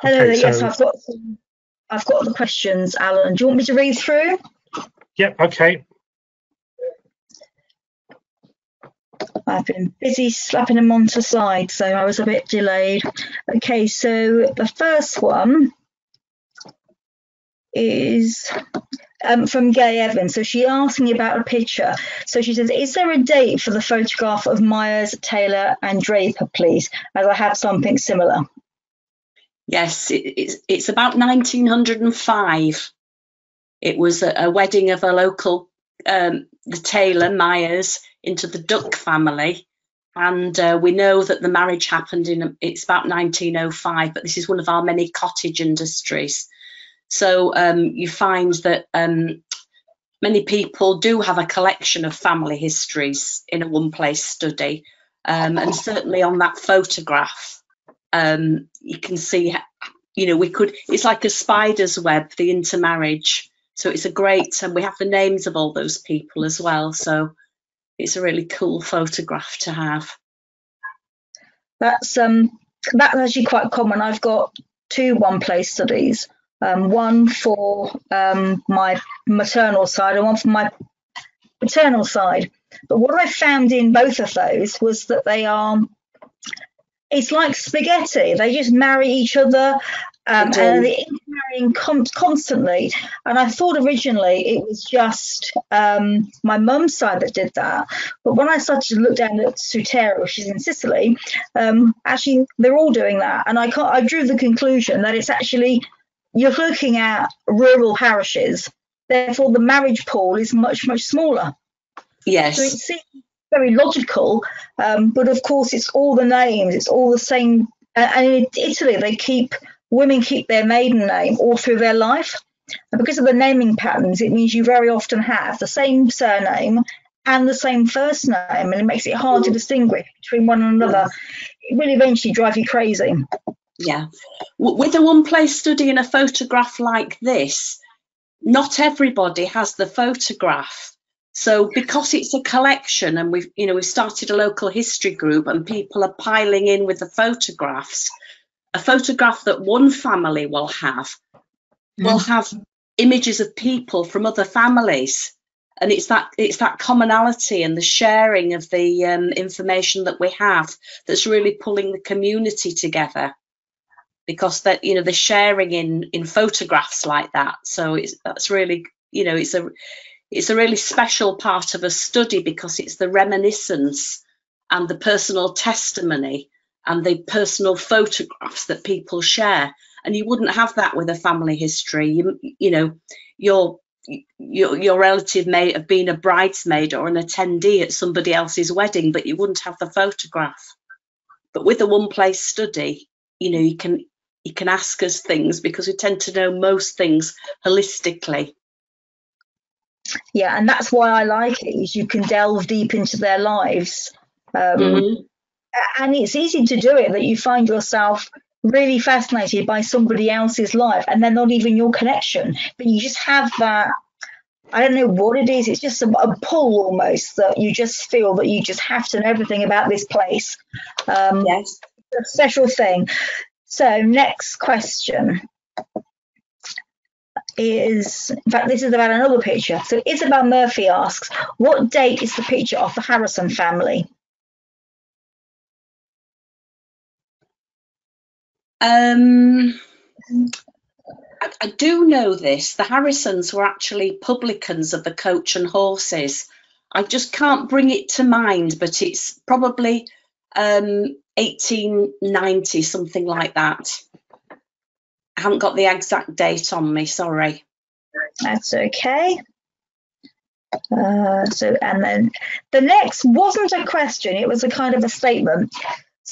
Hello, okay, yes, so, I've got some, I've got the questions, Alan. Do you want me to read through? Yep, okay. I've been busy slapping them onto slide, so I was a bit delayed. Okay, so the first one is um, from Gay Evans. So she asked me about a picture. So she says, is there a date for the photograph of Myers, Taylor and Draper, please, as I have something similar? Yes, it, it's, it's about 1905. It was a, a wedding of a local, um, the Taylor Myers, into the Duck family. And uh, we know that the marriage happened in, it's about 1905, but this is one of our many cottage industries. So um, you find that um, many people do have a collection of family histories in a one place study. Um, and certainly on that photograph, um, you can see, you know, we could, it's like a spider's web, the intermarriage. So it's a great, and we have the names of all those people as well. So it's a really cool photograph to have. That's um that's actually quite common. I've got two one place studies, um, one for um, my maternal side and one for my paternal side. But what I found in both of those was that they are it's like spaghetti. They just marry each other um, and they're intermarrying con- constantly. And I thought originally it was just um, my mum's side that did that. But when I started to look down at Sutera, which is in Sicily, um, actually they're all doing that. And I, I drew the conclusion that it's actually, you're looking at rural parishes. Therefore, the marriage pool is much, much smaller. Yes. So it seems very logical. Um, but of course, it's all the names, it's all the same. Uh, and in Italy, they keep women keep their maiden name all through their life. And because of the naming patterns, it means you very often have the same surname and the same first name, and it makes it hard to distinguish between one and another. It will eventually drive you crazy. Yeah. With a one place study in a photograph like this, not everybody has the photograph so because it's a collection and we've, you know, we've started a local history group and people are piling in with the photographs, a photograph that one family will have mm. will have images of people from other families. And it's that it's that commonality and the sharing of the um, information that we have that's really pulling the community together because that you know the sharing in in photographs like that so it's that's really you know it's a it's a really special part of a study because it's the reminiscence and the personal testimony and the personal photographs that people share. And you wouldn't have that with a family history. You, you know your your, your relative may have been a bridesmaid or an attendee at somebody else's wedding but you wouldn't have the photograph. But with a one place study you know you can you can ask us things because we tend to know most things holistically. Yeah and that's why i like it is you can delve deep into their lives um, mm-hmm. And it's easy to do it that you find yourself really fascinated by somebody else's life and they're not even your connection but you just have that i don't know what it is it's just a, a pull almost that you just feel that you just have to know everything about this place um, yes a special thing so next question is, in fact, this is about another picture. So Isabel Murphy asks, what date is the picture of the Harrison family? Um, I, I do know this. The Harrisons were actually publicans of the Coach and Horses. I just can't bring it to mind, but it's probably um, 1890, something like that. I haven't got the exact date on me, sorry. That's okay. Uh, so, and then the next wasn't a question, it was a kind of a statement.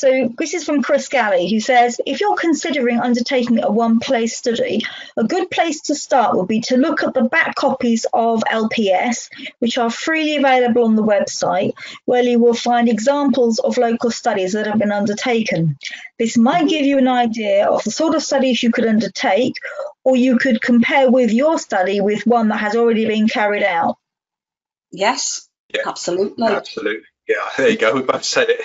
So this is from Chris Galley, who says, if you're considering undertaking a one-place study, a good place to start would be to look at the back copies of LPS, which are freely available on the website, where you will find examples of local studies that have been undertaken. This might give you an idea of the sort of studies you could undertake, or you could compare with your study with one that has already been carried out. Yes, Yeah. absolutely. Absolutely. Yeah, there you go. We both said it.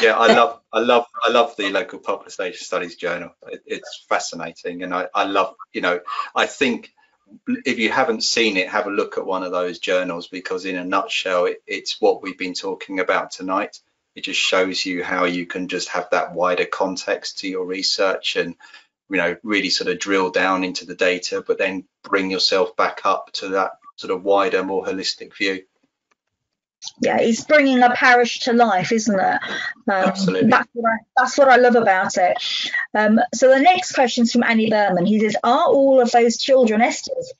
Yeah, I love, I love, I love the local population studies journal. It, it's fascinating, and I, I love, you know, I think if you haven't seen it, have a look at one of those journals because, in a nutshell, it, it's what we've been talking about tonight. It just shows you how you can just have that wider context to your research and, you know, really sort of drill down into the data, but then bring yourself back up to that sort of wider, more holistic view. Yeah, it's bringing a parish to life, isn't it? Um, Absolutely. That's what, I, that's what I love about it. Um, so the next question is from Annie Berman. He says, "Are all of those children Esther's?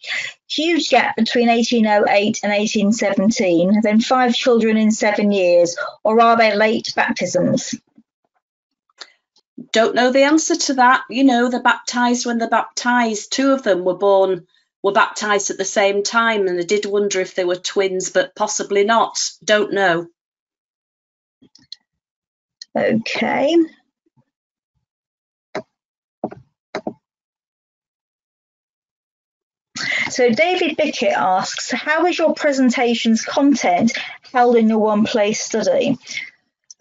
Huge gap between 1808 and 1817. Then five children in seven years, or are they late baptisms?" Don't know the answer to that. You know, they're baptized when they're baptized. Two of them were born, were baptized at the same time, and I did wonder if they were twins, but possibly not. Don't know. Okay. So David Bickett asks, how is your presentation's content held in your one place study?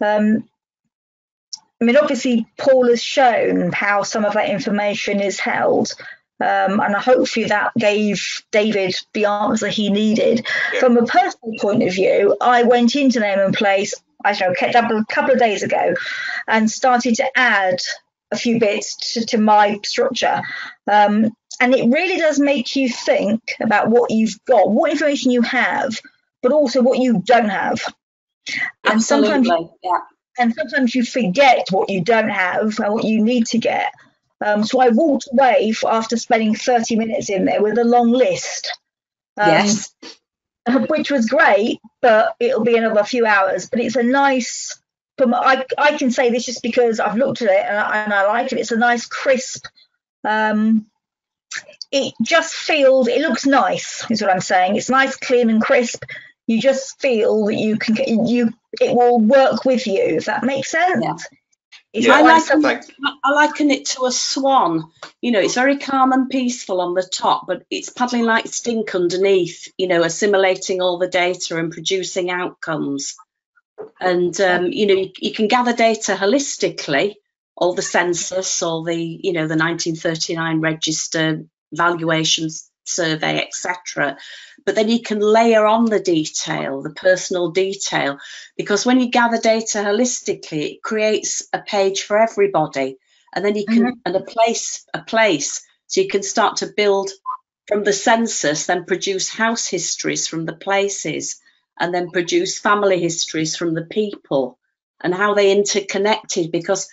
Um, I mean, obviously, Paul has shown how some of that information is held. Um, and hopefully that gave David the answer he needed. From a personal point of view, I went into Name and Place, I don't know, a couple- a couple of days ago and started to add a few bits to, to my structure. Um, and it really does make you think about what you've got, what information you have, but also what you don't have. And sometimes Yeah. and sometimes you forget what you don't have and what you need to get. Um, so I walked away for, after spending 30 minutes in there with a long list, um, yes. which was great, but it'll be another few hours. But it's a nice, from I, I can say this just because I've looked at it and I, and I like it. It's a nice, crisp. Um, it just feels, it looks nice, is what I'm saying. It's nice, clean, and crisp. You just feel that you can, you it will work with you. If that makes sense. Yeah. It's Yeah. I like like some- I liken it to a swan. You know, it's very calm and peaceful on the top, but it's paddling like stink underneath, you know, assimilating all the data and producing outcomes. And, um, you know, you, you can gather data holistically, all the census, all the, you know, the 1939 register valuations survey, etc. But then you can layer on the detail, the personal detail, because when you gather data holistically, it creates a page for everybody, and then you can mm-hmm. and a place, a place, so you can start to build from the census, then produce house histories from the places, and then produce family histories from the people, and how they interconnected. Because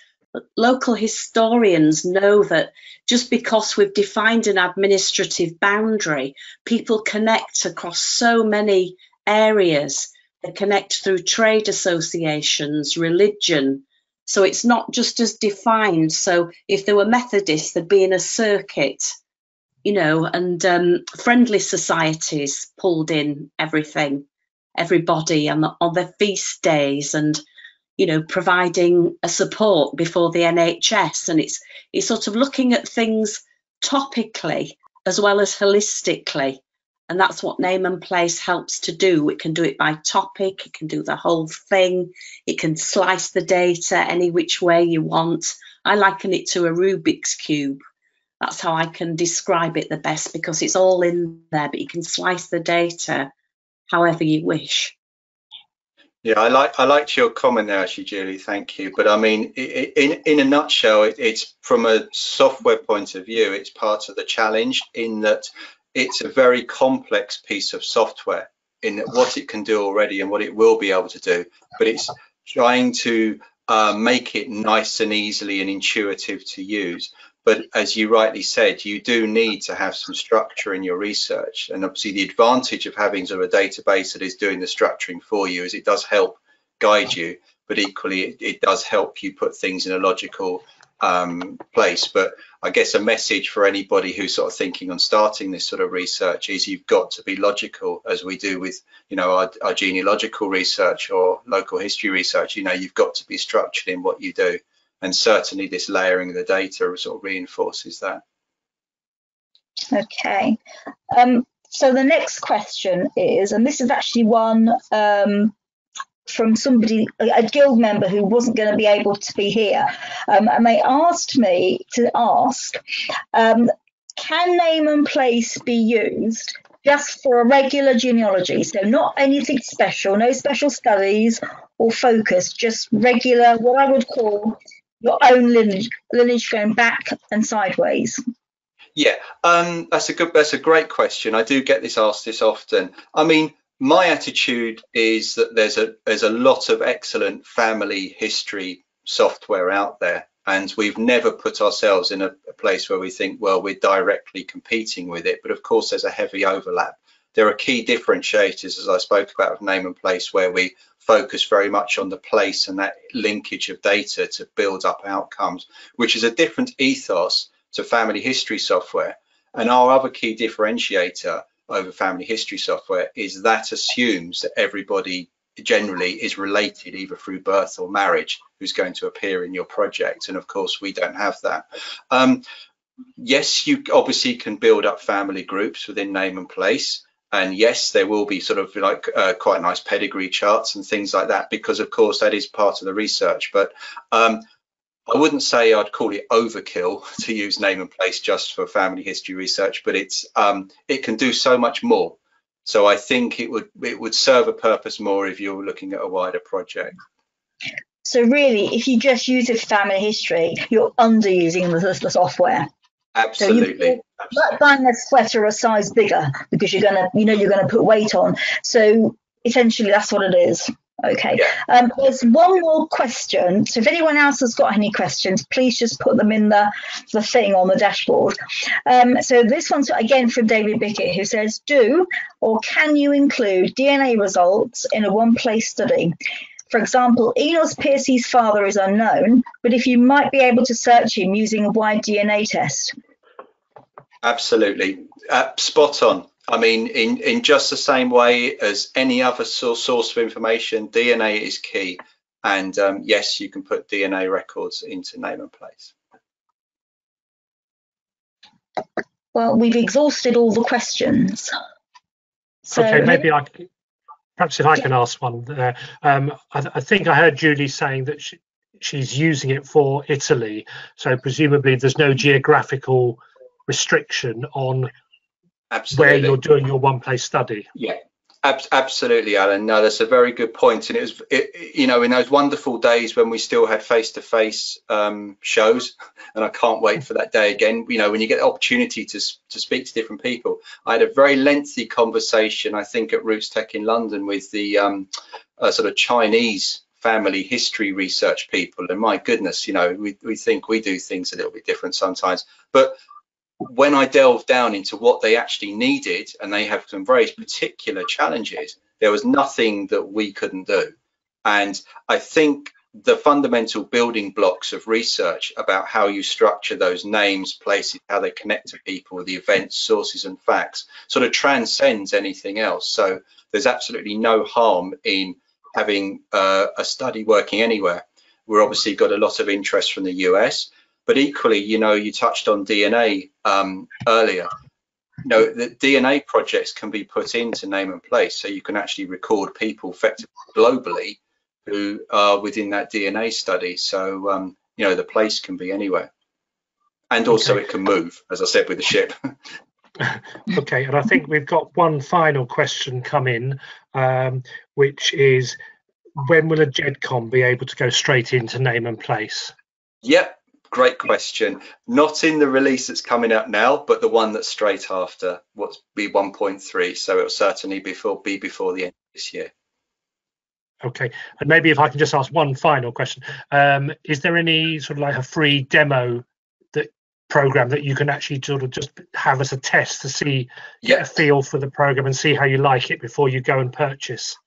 local historians know that just because we've defined an administrative boundary, people connect across so many areas. They connect through trade associations, religion. So it's not just as defined. So if there were Methodists, there'd be in a circuit, you know, and um, friendly societies pulled in everything, everybody on, the, on their feast days and you know, providing a support before the NHS. And it's it's sort of looking at things topically as well as holistically. And that's what name and place helps to do. It can do it by topic, it can do the whole thing, it can slice the data any which way you want. I liken it to a Rubik's Cube. That's how I can describe it the best because it's all in there, but you can slice the data however you wish. Yeah, I like I liked your comment there, actually, Julie. Thank you. But I mean, in in a nutshell, it, it's from a software point of view, it's part of the challenge in that it's a very complex piece of software in what it can do already and what it will be able to do. But it's trying to uh, make it nice and easily and intuitive to use. But as you rightly said, you do need to have some structure in your research. And obviously the advantage of having sort of a database that is doing the structuring for you is it does help guide you, but equally it, it does help you put things in a logical um, place. But I guess a message for anybody who's sort of thinking on starting this sort of research is you've got to be logical, as we do with, you know, our, our genealogical research or local history research. You know, you've got to be structured in what you do, and certainly this layering of the data sort of reinforces that. Okay. Um, so the next question is, and this is actually one um, from somebody, a guild member who wasn't going to be able to be here. Um, and they asked me to ask, um, can name and place be used just for a regular genealogy? So not anything special, no special studies or focus, just regular, what I would call your own lineage, lineage going back and sideways. Yeah, um, that's a good, that's a great question. I do get this asked this often. I mean, my attitude is that there's a there's a lot of excellent family history software out there and we've never put ourselves in a, a, place where we think well we're directly competing with it but of course there's a heavy overlap there are key differentiators as i spoke about of name and place where we focus very much on the place and that linkage of data to build up outcomes which is a different ethos to family history software. And our other key differentiator over family history software is that assumes that everybody generally is related either through birth or marriage who's going to appear in your project. And of course we don't have that. Um, yes you obviously can build up family groups within name and place and yes there will be sort of like uh, quite nice pedigree charts and things like that because of course that is part of the research but um, I wouldn't say I'd call it overkill to use name and place just for family history research, but it's um, it can do so much more. So I think it would it would serve a purpose more if you're looking at a wider project. So really, if you just use it for family history, you're underusing the, the software. Absolutely. So like buying a sweater a size bigger because you're gonna, you know, you're gonna put weight on. So essentially, that's what it is. Okay. Yeah. Um, there's one more question. So if anyone else has got any questions, please just put them in the, the thing on the dashboard. Um, so this one's again from David Bickett, who says, do or can you include DNA results in a one-place study? For example, Enos Piercy's father is unknown, but if you might be able to search him using a wide DNA test. Absolutely. Uh, spot on. I mean, in, in just the same way as any other source of information, DNA is key. And um, yes, you can put DNA records into name and place. Well, we've exhausted all the questions. So okay, maybe I perhaps if I can ask one there. Um, I, I, think I heard Julie saying that she, she's using it for Italy, so presumably there's no geographical restriction on Absolutely. where you're doing your one place study. Yeah, ab absolutely, Alan. No, that's a very good point. And it was, it, you know, in those wonderful days when we still had face to face shows, and I can't wait for that day again. You know, when you get the opportunity to to speak to different people. I had a very lengthy conversation, I think, at RootsTech in London with the um, uh, sort of Chinese family history research people and my goodness you know we, we think we do things a little bit different sometimes but when I delved down into what they actually needed, and they have some very particular challenges, there was nothing that we couldn't do. And I think the fundamental building blocks of research about how you structure those names, places, how they connect to people, the events, sources, and facts sort of transcends anything else. So there's absolutely no harm in having uh, a study working anywhere. We're obviously got a lot of interest from the US. But equally, you know, you touched on DNA um, earlier. You know, the DNA projects can be put into name and place, so you can actually record people effectively globally who are within that DNA study. So, um, you know, the place can be anywhere. And also okay. it can move, as I said, with the ship. okay, and I think we've got one final question come in, um, which is when will a GEDCOM be able to go straight into name and place? Yep, great question. Not in the release that's coming out now, but the one that's straight after what's B1.3. So it'll certainly before be before the end of this year. Okay, and maybe if I can just ask one final question, um, is there any sort of like a free demo that program that you can actually sort of just have as a test to see get a feel for the program and see how you like it before you go and purchase?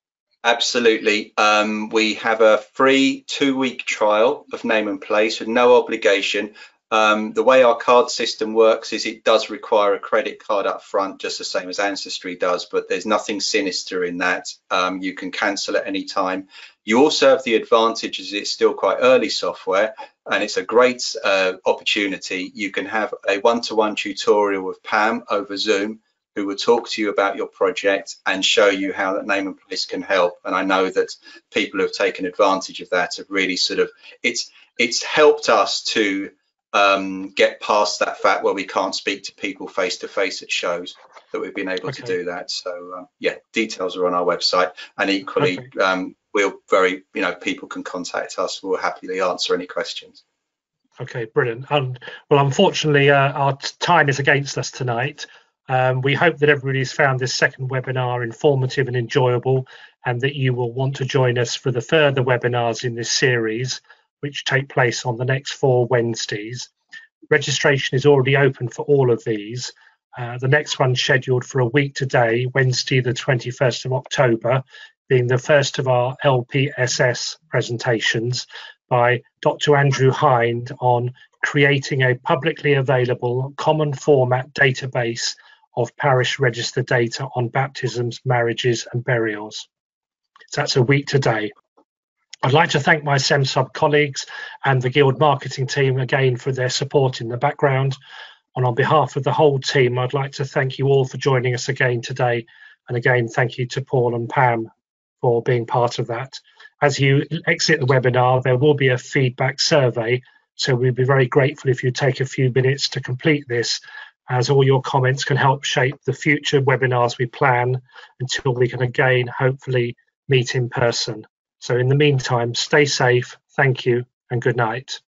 Absolutely. Um, we have a free two-week trial of name and place with no obligation. Um, the way our card system works is it does require a credit card up front, just the same as Ancestry does, but there's nothing sinister in that. Um, you can cancel at any time. You also have the advantage as it's still quite early software and it's a great uh, opportunity. You can have a one-to-one -one tutorial with Pam over Zoom who will talk to you about your project and show you how that name and place can help. And I know that people who have taken advantage of that have really sort of, it's, it's helped us to um, get past that fact where we can't speak to people face to face at shows that we've been able okay. to do that. So um, yeah, details are on our website, and equally, okay. um, we'll very you know people can contact us. We'll happily answer any questions. Okay, brilliant. And well, unfortunately, uh, our time is against us tonight. Um, we hope that everybody's found this second webinar informative and enjoyable, and that you will want to join us for the further webinars in this series which take place on the next four Wednesdays. Registration is already open for all of these. Uh, the next one scheduled for a week today, Wednesday, the 21st of October, being the first of our LPSS presentations by Dr. Andrew Hinde on creating a publicly available common format database of parish register data on baptisms, marriages, and burials. So that's a week today. I'd like to thank my SEMSUB colleagues and the Guild marketing team again for their support in the background. And on behalf of the whole team, I'd like to thank you all for joining us again today. And again, thank you to Paul and Pam for being part of that. As you exit the webinar, there will be a feedback survey. So we'd be very grateful if you take a few minutes to complete this, as all your comments can help shape the future webinars we plan until we can again, hopefully, meet in person. So in the meantime, stay safe, thank you, and good night.